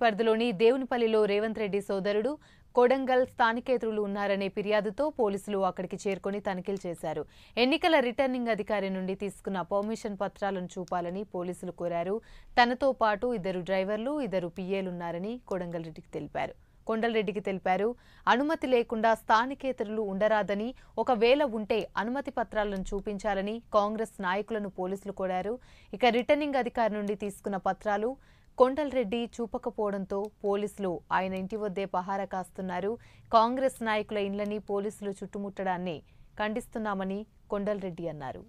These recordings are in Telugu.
పరిధిలోని దేవునిపల్లిలో రేవంత్ రెడ్డి సోదరుడు కొడంగల్ స్థానికేతరులు ఉన్నారనే ఫిర్యాదుతో పోలీసులు అక్కడికి చేరుకొని తనిఖీలు చేశారు. ఎన్నికల రిటర్నింగ్ అధికారి నుండి తీసుకున్న పర్మిషన్ పత్రాలను చూపాలని పోలీసులు కోరారు. తనతో పాటు ఇద్దరు డ్రైవర్లు ఇద్దరు పిఏలున్నారని కొడంగల్ రెడ్డికి తెలిపారు. కొండలరెడ్డికి తెలిపారు అనుమతి లేకుండా స్థానికేతరులు ఉండరాదని ఒకవేళ ఉంటే అనుమతి పత్రాలను చూపించాలని కాంగ్రెస్ నాయకులను పోలీసులు కోరారు. ఇక రిటర్నింగ్ అధికారి నుండి తీసుకున్న పత్రాలు కొండలరెడ్డి చూపకపోవడంతో పోలీసులు ఆయన ఇంటి వద్దే పహారా కాస్తున్నారు. కాంగ్రెస్ నాయకుల ఇండ్లని పోలీసులు చుట్టుముట్టడాన్ని ఖండిస్తున్నామని కొండలరెడ్డి అన్నారు.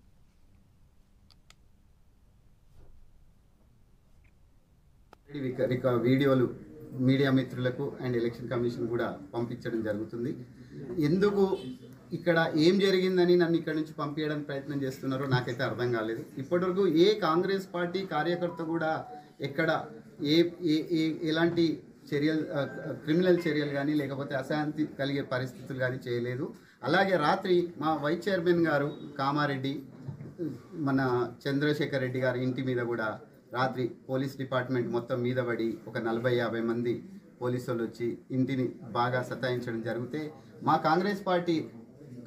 వీడియోలు మీడియా మిత్రులకు అండ్ ఎలక్షన్ కమిషన్ కూడా పంపించడం జరుగుతుంది. ఎందుకు ఇక్కడ ఏం జరిగిందని నన్ను ఇక్కడ నుంచి పంపించడానికి ప్రయత్నం చేస్తున్నారో నాకైతే అర్థం కాలేదు. ఇప్పటివరకు ఏ కాంగ్రెస్ పార్టీ కార్యకర్త కూడా ఎక్కడ ఏ ఏ ఎలాంటి చర్యలు క్రిమినల్ చర్యలు కానీ లేకపోతే అశాంతి కలిగే పరిస్థితులు కానీ చేయలేదు. అలాగే రాత్రి మా వైస్ చైర్మన్ గారు కామారెడ్డి మన చంద్రశేఖర్ రెడ్డి గారి ఇంటి మీద కూడా రాత్రి పోలీస్ డిపార్ట్మెంట్ మొత్తం మీద పడి ఒక నలభై యాభై మంది పోలీసు వచ్చి ఇంటిని బాగా సతాయించడం జరిగితే మా కాంగ్రెస్ పార్టీ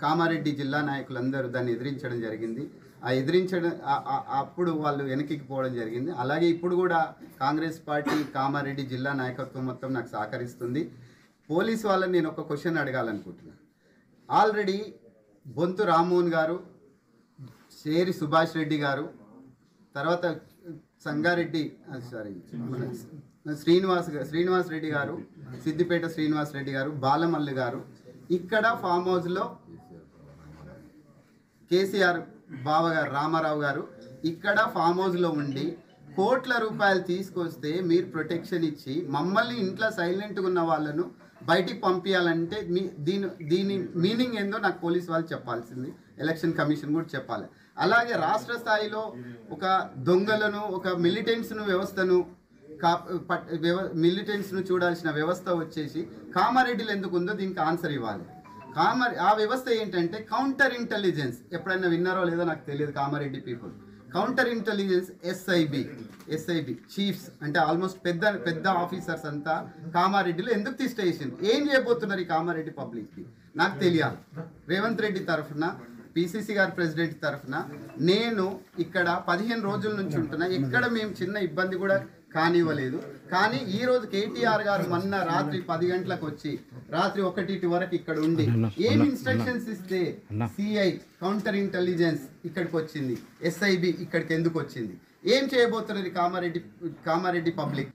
కామారెడ్డి జిల్లా నాయకులందరూ దాన్ని ఎదిరించడం జరిగింది. ఆ ఎదిరించడం అప్పుడు వాళ్ళు వెనక్కి పోవడం జరిగింది. అలాగే ఇప్పుడు కూడా కాంగ్రెస్ పార్టీ కామారెడ్డి జిల్లా నాయకత్వం మొత్తం నాకు సహకరిస్తుంది. పోలీస్ వాళ్ళని నేను ఒక క్వశ్చన్ అడగాలనుకుంటున్నాను ఆల్రెడీ బొంతు రామ్మోహన్ గారు శేరి సుభాష్ రెడ్డి గారు తర్వాత సంగారెడ్డి సారీ శ్రీనివాస్ శ్రీనివాస్ రెడ్డి గారు సిద్దిపేట శ్రీనివాస్ రెడ్డి గారు బాలమల్లి గారు ఇక్కడ ఫామ్ హౌస్లో కేసీఆర్ బావగారు రామారావు గారు ఇక్కడ ఫామ్ హౌస్లో ఉండి కోట్ల రూపాయలు తీసుకొస్తే మీరు ప్రొటెక్షన్ ఇచ్చి మమ్మల్ని ఇంట్లో సైలెంట్గా ఉన్న వాళ్ళను బయటికి పంపించాలంటే మీ దీని దీని మీనింగ్ ఏందో నాకు పోలీస్ వాళ్ళు చెప్పాల్సింది. ఎలక్షన్ కమిషన్ కూడా చెప్పాలి. అలాగే రాష్ట్ర స్థాయిలో ఒక దొంగలను ఒక మిలిటెంట్స్ను వ్యవస్థను కా పట్ వ్యవ మిలిటెంట్స్ను చూడాల్సిన వ్యవస్థ వచ్చేసి కామారెడ్డిలో ఎందుకు ఉందో దీనికి ఆన్సర్ ఇవ్వాలి. కామర్ ఆ వ్యవస్థ ఏంటంటే కౌంటర్ ఇంటెలిజెన్స్ ఎప్పుడైనా విన్నారో లేదో నాకు తెలియదు Kamareddy people counter intelligence SIB SIB chiefs అంటే ఆల్మోస్ట్ పెద్ద పెద్ద ఆఫీసర్స్ అంతా కామారెడ్డిలో ఎందుకు తీసేసింది ఏం చేయబోతున్నారు ఈ కామారెడ్డి పబ్లిక్కి నాకు తెలియాలి రేవంత్ రెడ్డి తరఫున పిసిసి గారి ప్రెసిడెంట్ తరఫున నేను ఇక్కడ పదిహేను రోజుల నుంచి ఉంటున్నా. ఎక్కడ మేము చిన్న ఇబ్బంది కూడా కానివ్వలేదు. కానీ ఈ రోజు కేటీఆర్ గారు మొన్న రాత్రి పది గంటలకు వచ్చి రాత్రి ఒకటి వరకు ఇక్కడ ఉండి ఏం ఇన్స్ట్రక్షన్స్ ఇస్తే సిఐ కౌంటర్ ఇంటెలిజెన్స్ ఇక్కడికి వచ్చింది. ఎస్ఐబి ఇక్కడికి ఎందుకు వచ్చింది? ఏం చేయబోతున్నది కామారెడ్డి కామారెడ్డి పబ్లిక్